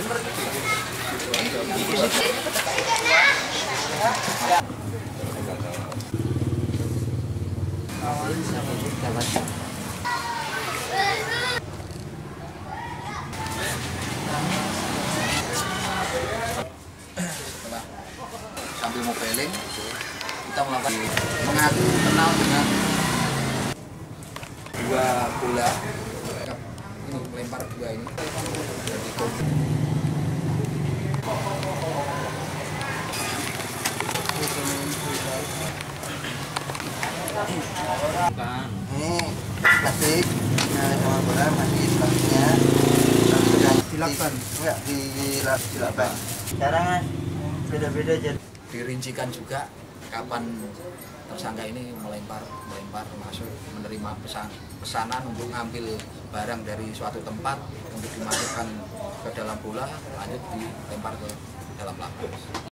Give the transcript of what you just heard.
sambil modeling kita melakukan mengaku kenal dengan dua bola. Ini melempar dua ini beda-beda jadi dirincikan juga kapan tersangka ini melempar melempar masuk menerima pesan pesanan untuk ngambil barang dari suatu tempat untuk dimasukkan ke dalam bola lanjut dilempar ke dalam lapangan